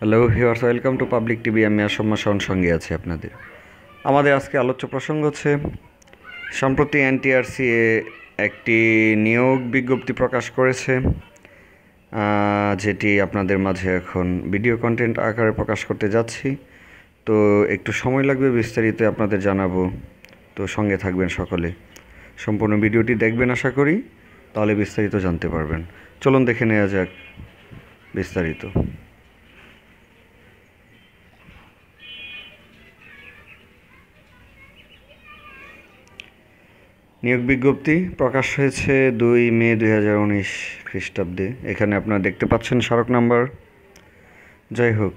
Hello viewers welcome to public TV আমি আসম্মা শাওন সঙ্গে আছি আপনাদের। আমাদের আজকে আলোচ্য প্রসঙ্গ হচ্ছে, সম্প্রতি এনটিআরসি একটি নিয়োগ বিজ্ঞপ্তি প্রকাশ করেছে যেটি আপনাদের মাঝে এখন ভিডিও কন্টেন্ট আকারে প্রকাশ করতে যাচ্ছি। তো একটু সময় লাগবে, বিস্তারিত আপনাদের জানাব। তো সঙ্গে থাকবেন সকলে। সম্পূর্ণ ভিডিওটি দেখবেন আশা করি, তাহলে বিস্তারিত জানতে পারবেন। চলুন দেখে নেওয়া যাক বিস্তারিত। নিয়োগ বিজ্ঞপ্তি প্রকাশ হয়েছে দুই মে দুই হাজার উনিশ খ্রিস্টাব্দে। এখানে আপনারা দেখতে পাচ্ছেন স্মারক নাম্বার। যাই হোক,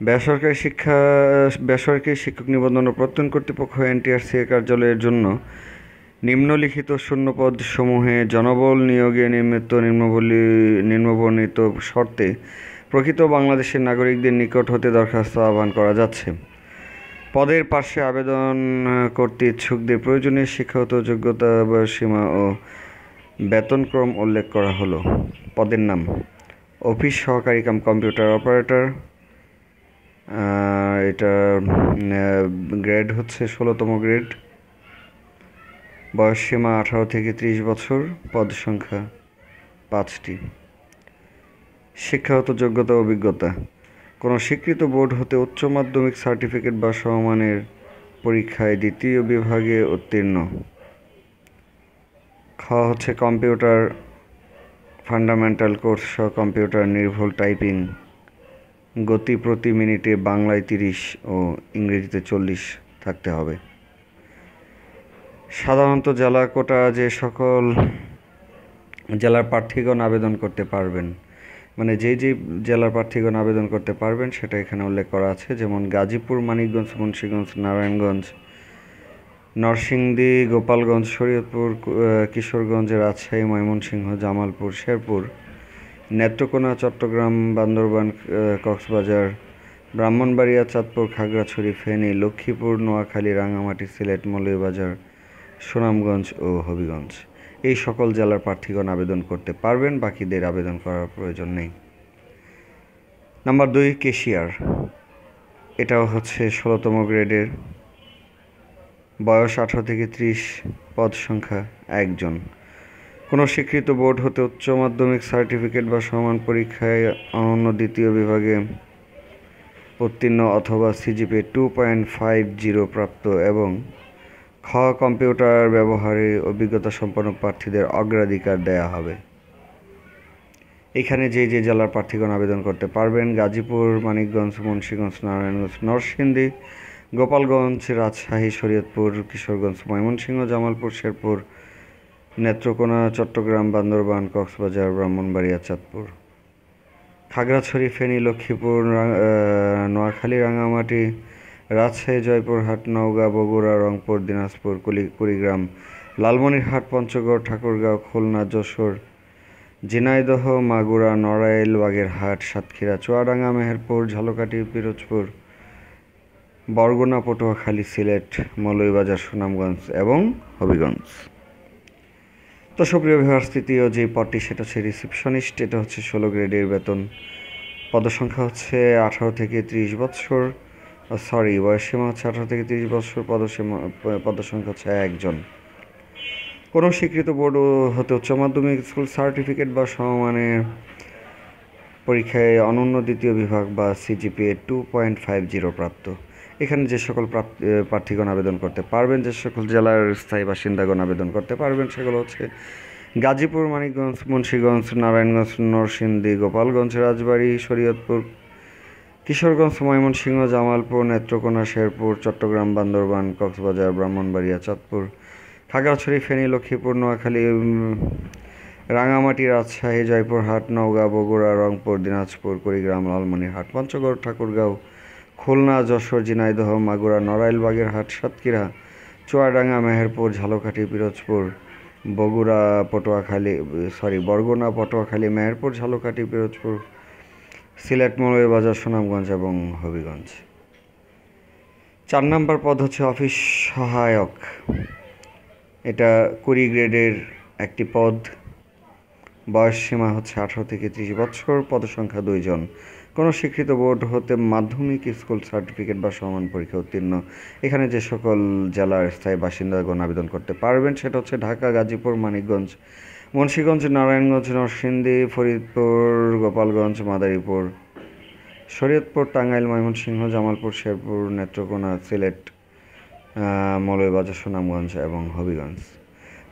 বেসরকারি শিক্ষা, বেসরকারি শিক্ষক নিবন্ধন ও প্রত্যয়ন কর্তৃপক্ষ এনটিআরসি কার্যালয়ের জন্য নিম্নলিখিত শূন্যপদ সমূহে জনবল নিয়োগে নির্মিত নিম্নবলি, নিম্নবর্ণিত শর্তে প্রকৃত বাংলাদেশের নাগরিকদের নিকট হতে দরখাস্ত আহ্বান করা যাচ্ছে। পদের পার্শ্বে আবেদন করতে ইচ্ছুকদের প্রয়োজনীয় শিক্ষাগত যোগ্যতা সীমা ও বেতনক্রম উল্লেখ করা হলো। পদের নাম, অফিস সহকারী কাম কম্পিউটার অপারেটর। এটা গ্রেড হচ্ছে ষোলোতম গ্রেড। বয়স সীমা আঠারো থেকে ত্রিশ বছর, পদ সংখ্যা পাঁচটি। শিক্ষাগত যোগ্যতা অভিজ্ঞতা। কোনো স্বীকৃত বোর্ড হতে উচ্চ মাধ্যমিক সার্টিফিকেট বা সমমানের পরীক্ষায় দ্বিতীয় বিভাগে উত্তীর্ণ। খ হচ্ছে কম্পিউটার, ফান্ডামেন্টাল কোর্স সহ কম্পিউটার নির্ভুল টাইপিং। গতি প্রতি মিনিটে বাংলায় তিরিশ ও ইংরেজিতে চল্লিশ থাকতে হবে। সাধারণত জেলা কোটা যে সকল জেলার প্রার্থীগণ আবেদন করতে পারবেন। মানে যেই যে জেলার প্রার্থীগণ আবেদন করতে পারবেন, সেটা এখানে উল্লেখ করা আছে। যেমন গাজীপুর, মানিকগঞ্জ, মুন্সীগঞ্জ, নারায়ণগঞ্জ, নরসিংদী, গোপালগঞ্জ, শরীয়তপুর কিশোরগঞ্জ, রাজশাহী, ময়মনসিংহ, জামালপুর, শেরপুর, নেত্রকোনা, চট্টগ্রাম, বান্দরবান কক্সবাজার, ব্রাহ্মণবাড়িয়া, চাঁদপুর, খাগড়াছড়ি, ফেনী, লক্ষ্মীপুর, নোয়াখালী রাঙামাটি সিলেট, মৌলভীবাজার, সুনামগঞ্জ ও হবিগঞ্জ। এই সকল জেলার প্রার্থীগণ আবেদন করতে পারবেন, বাকিদের আবেদন করার প্রয়োজন নেই। নাম্বার দুই, কেশিয়ার। এটাও হচ্ছে ষোলোতম গ্রেডের। বয়স আঠারো থেকে ত্রিশ, পদ সংখ্যা একজন। কোনো স্বীকৃত বোর্ড হতে উচ্চ মাধ্যমিক সার্টিফিকেট বা সমান পরীক্ষায় অনন্য দ্বিতীয় বিভাগে উত্তীর্ণ অথবা CGP two point five zero প্রাপ্ত এবং খ কম্পিউটার ব্যবহারে অভিজ্ঞতা সম্পন্ন প্রার্থীদের অগ্রাধিকার দেয়া হবে। এখানে যে যে জেলার প্রার্থীগণ আবেদন করতে পারবেন, গাজীপুর, মানিকগঞ্জ, মুন্সীগঞ্জ, নারায়ণগঞ্জ, নরসিংদী, গোপালগঞ্জ, রাজশাহী, শরীয়তপুর, কিশোরগঞ্জ, ময়মনসিংহ, জামালপুর, শেরপুর, নেত্রকোনা, চট্টগ্রাম, বান্দরবান, কক্সবাজার, ব্রাহ্মণবাড়িয়া, চাঁদপুর। খাগড়াছড়ি, ফেনী, লক্ষ্মীপুর নোয়াখালী, রাঙামাটি রাজশাহী, জয়পুরহাট, নওগাঁ, বগুড়া, রংপুর, দিনাজপুর কুড়িগ্রাম, লালমনিরহাট, পঞ্চগড়, ঠাকুরগাঁও, খুলনা, যশোর, ঝিনাইদহ, মাগুরা, নড়াইল, বাগেরহাট, সাতক্ষীরা, চুয়াডাঙ্গা, মেহেরপুর, ঝালকাঠি, পিরোজপুর, বরগুনা, পটুয়াখালী, সিলেট, মৌলভীবাজার, সুনামগঞ্জ এবং হবিগঞ্জ। তো সুপ্রিয় বিভার্স তৃতীয় যে পদটি, সেটা হচ্ছে রিসিপশনিস্ট এটা হচ্ছে ষোলো গ্রেডের বেতন। পদসংখ্যা হচ্ছে আঠারো থেকে ত্রিশ বছর। সরি বয়সসীমা হচ্ছে আঠারো থেকে তিরিশ বছর, পদসীমা পদসংখ্যা হচ্ছে একজন। কোনো স্বীকৃত বোর্ড হতে উচ্চ মাধ্যমিক স্কুল সার্টিফিকেট বা সমমানের পরীক্ষায় অনন্য দ্বিতীয় বিভাগ বা CGPA two point five zero প্রাপ্ত। এখানে যে সকল প্রার্থীগণ আবেদন করতে পারবেন, যে সকল জেলার স্থায়ী বাসিন্দাগণ আবেদন করতে পারবেন, সেগুলো হচ্ছে গাজীপুর, মানিকগঞ্জ, মুন্সীগঞ্জ, নারায়ণগঞ্জ, নরসিংদী, গোপালগঞ্জ, রাজবাড়ী, শরীয়তপুর কিশোরগঞ্জ ময়মনসিংহ, জামালপুর, নেত্রকোনা, শেরপুর, চট্টগ্রাম, বান্দরবান, কক্সবাজার, ব্রাহ্মণবাড়িয়া, চাঁদপুর, খাগড়াছড়ি, ফেনী, লক্ষ্মীপুর, নোয়াখালী রাঙামাটি, রাজশাহী, জয়পুরহাট, নওগাঁ, বগুড়া, রংপুর, দিনাজপুর, কুড়িগ্রাম, লালমনিরহাট, পঞ্চগড়, ঠাকুরগাঁও, খুলনা, যশোর, ঝিনাইদহ, মাগুরা, নড়াইল, বাগেরহাট, সাতক্ষীরা, চুয়াডাঙ্গা, মেহেরপুর, ঝালকাঠি, পিরোজপুর, বগুড়া, পটুয়াখালী সরি বরগুনা, পটুয়াখালী, মেহেরপুর, ঝালকাঠি, পিরোজপুর সিলেট মৌলভীবাজার সুনামগঞ্জ এবং হবিগঞ্জ। চার নম্বর পদ হচ্ছে অফিস সহায়ক। এটা কুড়ি গ্রেডের একটি পদ। বয়স সীমা হচ্ছে আঠারো থেকে ত্রিশ বছর। পদসংখ্যা দুইজন। কোনো স্বীকৃত বোর্ড হতে মাধ্যমিক স্কুল সার্টিফিকেট বা সমান পরীক্ষা উত্তীর্ণ। এখানে যে সকল জেলার স্থায়ী বাসিন্দাগণ আবেদন করতে পারবেন, সেটা হচ্ছে ঢাকা, গাজীপুর, মানিকগঞ্জ মুন্সীগঞ্জ নারায়ণগঞ্জ নরসিংদী ফরিদপুর গোপালগঞ্জ মাদারীপুর শরীয়তপুর টাঙ্গাইল ময়মনসিংহ জামালপুর শেরপুর নেত্রকোনা সিলেট আহ, মৌলভীবাজার সুনামগঞ্জ এবং হবিগঞ্জ।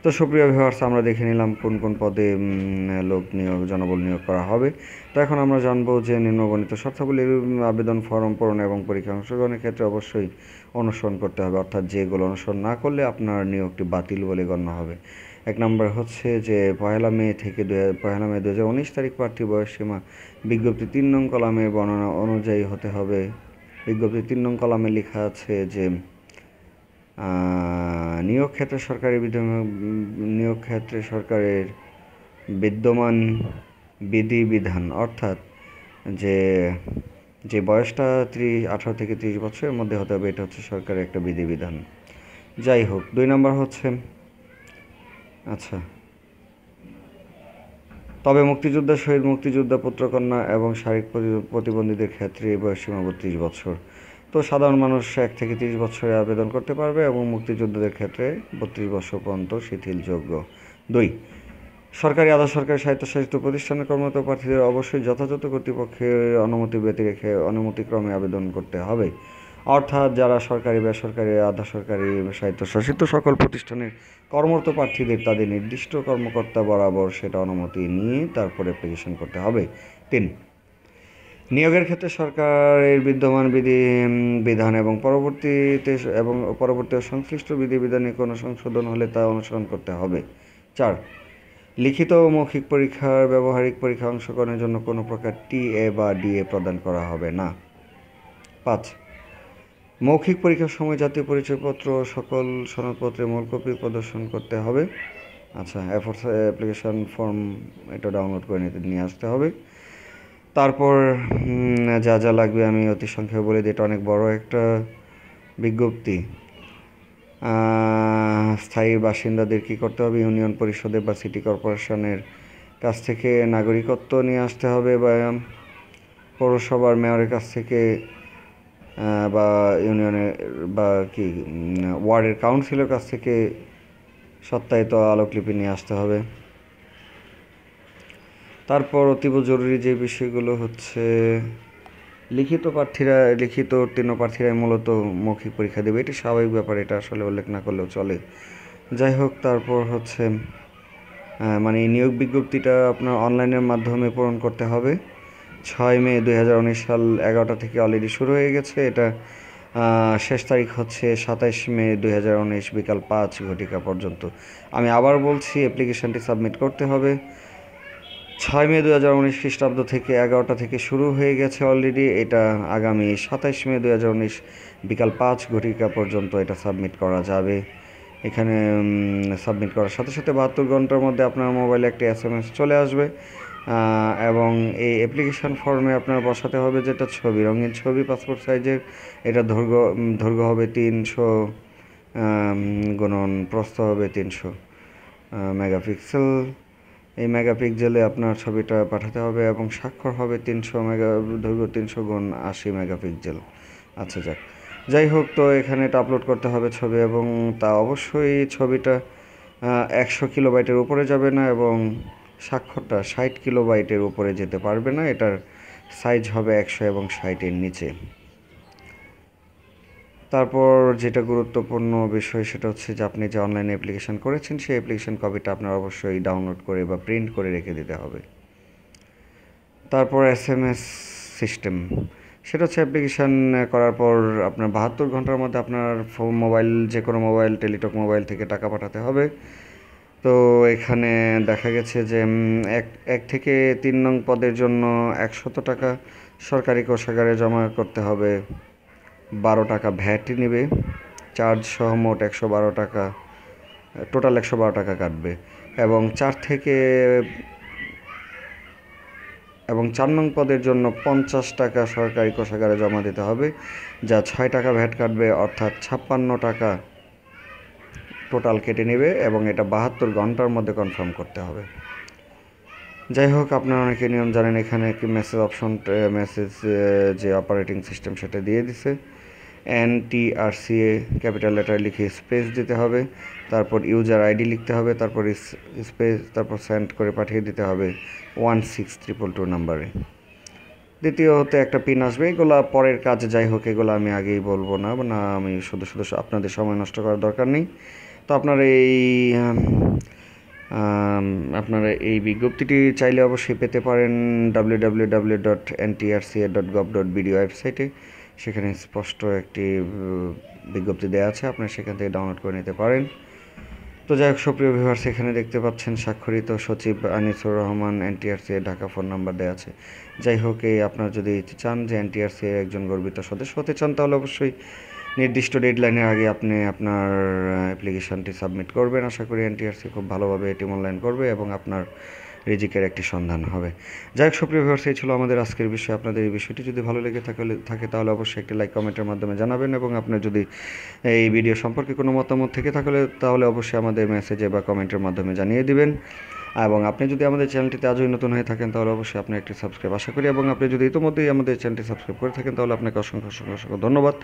তো সুপ্রিয় ভিউয়ার্স আমরা দেখে নিলাম কোন কোন পদে লোক নিয়োগ জনবল নিয়োগ করা হবে। তো এখন আমরা জানব যে নিম্নগণিত শর্তাবলীর আবেদন ফর্ম পূরণ এবং পরীক্ষা অংশগ্রহণের ক্ষেত্রে অবশ্যই অনুসরণ করতে হবে। অর্থাৎ যেগুলো অনুসরণ না করলে আপনার নিয়োগটি বাতিল বলে গণ্য হবে। এক নম্বর হচ্ছে যে পয়লা মে থেকে পয়লা মে দু হাজার উনিশ তারিখ প্রার্থী বয়স সীমা বিজ্ঞপ্তি তিন নং কলামের বর্ণনা অনুযায়ী হতে হবে। বিজ্ঞপ্তি তিন নং কলামে লেখা আছে যে নিয়োগ ক্ষেত্রে সরকারি নিয়োগ ক্ষেত্রে সরকারের বিদ্যমান বিধিবিধান অর্থাৎ যে যে বয়সটা ত্রিশ, আঠারো থেকে ত্রিশ বছরের মধ্যে হতে হবে, এটা হচ্ছে সরকারের একটা বিধিবিধান। যাই হোক, দুই নম্বর হচ্ছে আচ্ছা। তবে মুক্তিযোদ্ধা শহীদ মুক্তিযোদ্ধা পুত্রকন্যা এবং শারীরিক প্রতি- প্রতিবন্ধীদের ক্ষেত্রে এই বয়স সীমা বত্রিশ বছর। তো সাধারণ মানুষ এক থেকে তিরিশ বছরে আবেদন করতে পারবে এবং মুক্তিযোদ্ধাদের ক্ষেত্রে বত্রিশ বছর পর্যন্ত শিথিলযোগ্য। দুই, সরকারি আধা সরকারি স্বায়ত্তশাসিত প্রতিষ্ঠানের কর্মরত প্রার্থীদের অবশ্যই যথাযথ কর্তৃপক্ষের অনুমতি ব্যতি রেখে অনুমতিক্রমে আবেদন করতে হবে। অর্থাৎ যারা সরকারি, বেসরকারি, আধা সরকারি স্বায়ত্তশাসিত সকল প্রতিষ্ঠানের কর্মরত প্রার্থীদের তাদের নির্দিষ্ট কর্মকর্তা বরাবর সেটা অনুমতি নিয়ে তারপর অ্যাপ্লিকেশন করতে হবে। তিন, নিয়োগের ক্ষেত্রে সরকারের বিদ্যমান বিধি বিধান এবং পরবর্তীতে এবং পরবর্তী সংশ্লিষ্ট বিধিবিধানে কোনো সংশোধন হলে তা অনুসরণ করতে হবে। চার, লিখিত ও মৌখিক পরীক্ষার ব্যবহারিক পরীক্ষা অংশগ্রহণের জন্য কোনো প্রকার টিএ বা ডিএ প্রদান করা হবে না। পাঁচ মৌখিক পরীক্ষার সময় জাতীয় পরিচয়পত্র, সকল সনদপত্রের মূল কপি প্রদর্শন করতে হবে। আচ্ছা এফোর্স অ্যাপ্লিকেশান ফর্ম এটা ডাউনলোড করে নিতে, নিয়ে আসতে হবে। তারপর যা যা লাগবে আমি অতি সংক্ষেপে বলে দিই, এটা অনেক বড় একটা বিজ্ঞপ্তি। স্থায়ী বাসিন্দাদের কী করতে হবে? ইউনিয়ন পরিষদের বা সিটি কর্পোরেশনের কাছ থেকে নাগরিকত্ব নিয়ে আসতে হবে বা পৌরসভার মেয়রের কাছ থেকে বা ইউনিয়নের বা কি ওয়ার্ডের কাউন্সিলের কাছ থেকে সত্যায়িত আলোকলিপি নিয়ে আসতে হবে। তারপর অতীব জরুরি যে বিষয়গুলো হচ্ছে, লিখিত প্রার্থীরা, লিখিত উত্তীর্ণ প্রার্থীরা মূলত মৌখিক পরীক্ষা দেবে। এটি স্বাভাবিক ব্যাপার, এটা আসলে উল্লেখ না করলেও চলে। যাই হোক, তারপর হচ্ছে মানে নিয়োগ বিজ্ঞপ্তিটা আপনার অনলাইনের মাধ্যমে পূরণ করতে হবে। ছয় মে দুই হাজার উনিশ সাল এগারোটা থেকে অলরেডি শুরু হয়ে গেছে। এটা শেষ তারিখ হচ্ছে সাতাইশ মে দুই হাজার উনিশ বিকাল পাঁচ ঘটিকা পর্যন্ত। আমি আবার বলছি অ্যাপ্লিকেশনটি সাবমিট করতে হবে। ছয় মে দু হাজার উনিশ খ্রিস্টাব্দ থেকে এগারোটা থেকে শুরু হয়ে গেছে অলরেডি এটা আগামী সাতাইশ মে দু হাজার উনিশ বিকাল পাঁচ ঘটিকা পর্যন্ত এটা সাবমিট করা যাবে। এখানে সাবমিট করার সাথে সাথে বাহাত্তর ঘণ্টার মধ্যে আপনার মোবাইলে একটি এস এম এস চলে আসবে। এবং এই অ্যাপ্লিকেশন ফর্মে আপনার বসাতে হবে যেটা ছবি, রঙিন ছবি পাসপোর্ট সাইজের এটা দৈর্ঘ্য দৈর্ঘ্য হবে তিনশো গুণন প্রস্থ হবে তিনশো মেগাপিক্সেল এই মেগাপিক্সেলে আপনার ছবিটা পাঠাতে হবে এবং স্বাক্ষর হবে তিনশো মেগা দৈর্ঘ্য তিনশো গুণ আশি মেগাপিক্সেল আচ্ছা যাক, যাই হোক, তো এখানে এটা আপলোড করতে হবে ছবি এবং তা অবশ্যই ছবিটা একশো কিলোবাইটের উপরে যাবে না এবং স্বাক্ষরটা ষাট কিলোবাইটের উপরে যেতে পারবে না। এটার সাইজ হবে একশো এবং ষাটের নিচে। তারপর যেটা গুরুত্বপূর্ণ বিষয় সেটা হচ্ছে যে আপনি যে অনলাইনে অ্যাপ্লিকেশন করেছেন, সেই অ্যাপ্লিকেশন কপিটা আপনার অবশ্যই ডাউনলোড করে বা প্রিন্ট করে রেখে দিতে হবে। তারপর এস এম এস সিস্টেম সেটা হচ্ছে অ্যাপ্লিকেশান করার পর আপনার বাহাত্তর ঘণ্টার মধ্যে আপনার ফোন মোবাইল যে কোনো মোবাইল টেলিটক মোবাইল থেকে টাকা পাঠাতে হবে। তো এখানে দেখা গেছে যে এক এক থেকে তিন নং পদের জন্য একশত টাকা সরকারি কোষাগারে জমা করতে হবে। বারো টাকা ভ্যাট নেবে। চার্জ সহ মোট একশো বারো টাকা, টোটাল একশো বারো টাকা কাটবে। এবং চার থেকে, এবং চার নং পদের জন্য পঞ্চাশ টাকা সরকারি কোষাগারে জমা দিতে হবে, যা ছয় টাকা ভ্যাট কাটবে, অর্থাৎ ছাপ্পান্ন টাকা টোটাল কেটে নেবে এবং এটা বাহাত্তর ঘণ্টার মধ্যে কনফার্ম করতে হবে। যাই হোক, আপনারা অনেকে নিয়ম জানেন, এখানে কি মেসেজ অপশন মেসেজ যে অপারেটিং সিস্টেম সেটা দিয়ে দিছে। N T R C A capital letter লিখে স্পেস দিতে হবে। তারপর ইউজার আইডি লিখতে হবে, তারপর স্পেস তারপর সেন্ড করে পাঠিয়ে দিতে হবে ওয়ান সিক্স ট্রিপল টু নাম্বারে দ্বিতীয় হতে একটা পিন আসবে, এগুলো পরের কাজে যাই হোক, এগুলো আমি আগেই বলব না না আমি শুধু শুধু আপনাদের সময় নষ্ট করার দরকার নেই। তো আপনার এই আপনারা এই বিজ্ঞপ্তিটি চাইলে অবশ্যই পেতে পারেন W W W dot NTRCA dot gov dot BD ওয়েবসাইটে সেখানে স্পষ্ট একটি বিজ্ঞপ্তি দেওয়া আছে, আপনারা সেখান থেকে ডাউনলোড করে নিতে পারেন। তো যাই হোক, সুপ্রিয় ভিউয়ার্স এখানে দেখতে পাচ্ছেন স্বাক্ষরিত সচিব আনিসুর রহমান এনটিআরসি এর ঢাকা ফোন নাম্বার দেওয়া আছে। যাই হোক, এই আপনারা যদি চান যে এনটিআরসি এর একজন গর্বিত সদস্য হতে চান, তাহলে অবশ্যই নির্দিষ্ট ডেডলাইনের আগে আপনি আপনার অ্যাপ্লিকেশনটি সাবমিট করবেন। আশা করি এনটিআরসি খুব ভালোভাবে এটি মূল্যায়ন করবে এবং আপনার রিজিকের একটি সন্ধান হবে। যাই হোক, সুপ্রিয় ভিউয়ার্স এই ছিল আমাদের আজকের বিষয়। আপনাদের এই বিষয়টি যদি ভালো লেগে থাকে থাকে তাহলে অবশ্যই একটি লাইক কমেন্টের মাধ্যমে জানাবেন এবং আপনার যদি এই ভিডিও সম্পর্কে কোনো মতামত থেকে থাকলে তাহলে অবশ্যই আমাদের মেসেজে বা কমেন্টের মাধ্যমে জানিয়ে দিবেন। এবং আপনি যদি আমাদের চ্যানেলটিতে আজই নতুন হয়ে থাকেন, তাহলে অবশ্যই আপনি একটি সাবস্ক্রাইব আশা করি, এবং আপনি যদি ইতিমধ্যেই আমাদের চ্যানেলটি সাবস্ক্রাইব করে থাকেন, তাহলে আপনাকে অসংখ্য অসংখ্য অসংখ্য ধন্যবাদ।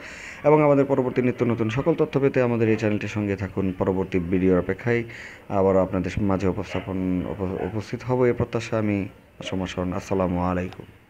এবং আমাদের পরবর্তী নিত্য নতুন সকল তথ্য পেতে আমাদের এই চ্যানেলটির সঙ্গে থাকুন। পরবর্তী ভিডিওর অপেক্ষায় আবারও আপনাদের মাঝে উপস্থাপন উপস্থিত হব এই প্রত্যাশা আমি সমস্যা আসসালামু আলাইকুম।